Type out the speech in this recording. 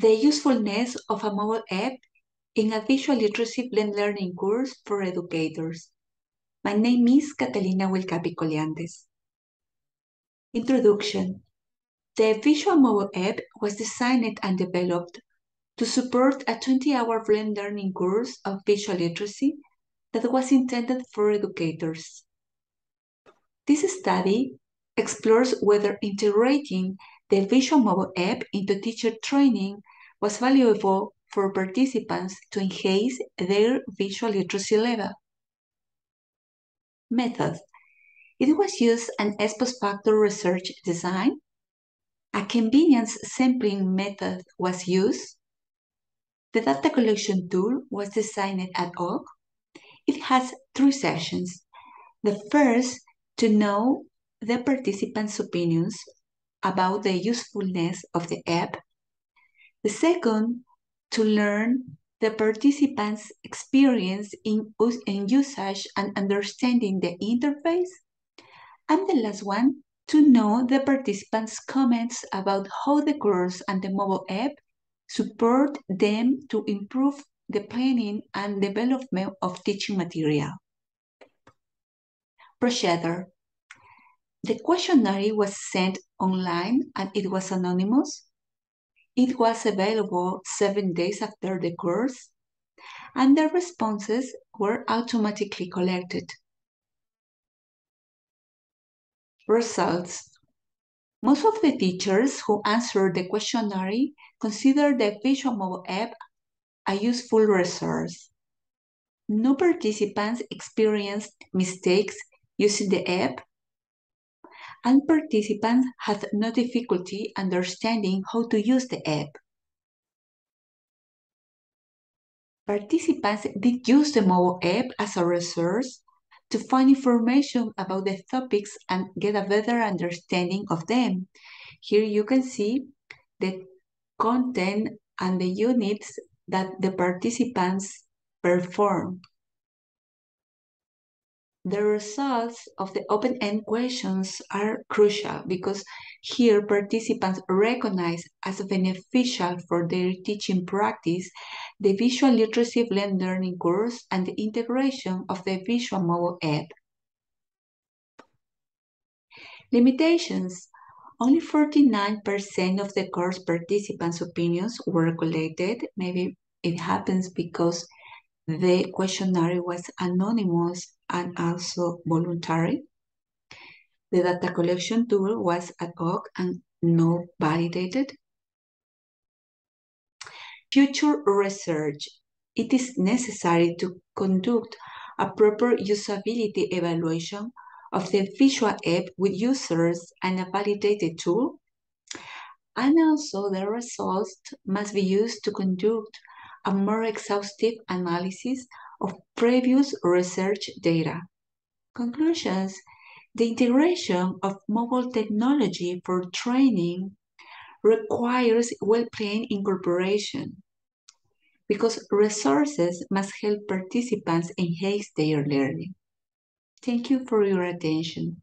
the usefulness of a mobile app in a visual literacy blend learning course for educators. My name is Catalina Huilcapi. Introduction. The visual mobile app was designed and developed to support a 20-hour blend learning course of visual literacy that was intended for educators. This study explores whether integrating the visual mobile app into teacher training was valuable for participants to enhance their visual literacy level. Method. It was used an ex post facto research design. A convenience sampling method was used. The data collection tool was designed ad hoc. It has three sessions. The first to know the participants' opinions about the usefulness of the app. The second, to learn the participants' experience in, in usage and understanding the interface. And the last one, to know the participants' comments about how the course and the mobile app support them to improve the planning and development of teaching material. Procedure. The questionnaire was sent online and it was anonymous. It was available seven days after the course, and the responses were automatically collected. Results. Most of the teachers who answered the questionnaire considered the visual mobile app a useful resource. No participants experienced mistakes using the app, and participants had no difficulty understanding how to use the app. Participants did use the mobile app as a resource to find information about the topics and get a better understanding of them. Here you can see the content and the units that the participants perform the results of the open-end questions are crucial because here participants recognize as beneficial for their teaching practice the visual literacy blend learning course and the integration of the visual mobile app. Limitations. Only 49% of the course participants' opinions were collected. Maybe it happens because the questionnaire was anonymous and also voluntary. The data collection tool was ad hoc and not validated. Future research. It is necessary to conduct a proper usability evaluation of the visual app with users and a validated tool. And also the results must be used to conduct a more exhaustive analysis of previous research data. Conclusions The integration of mobile technology for training requires well-planned incorporation because resources must help participants enhance their learning. Thank you for your attention.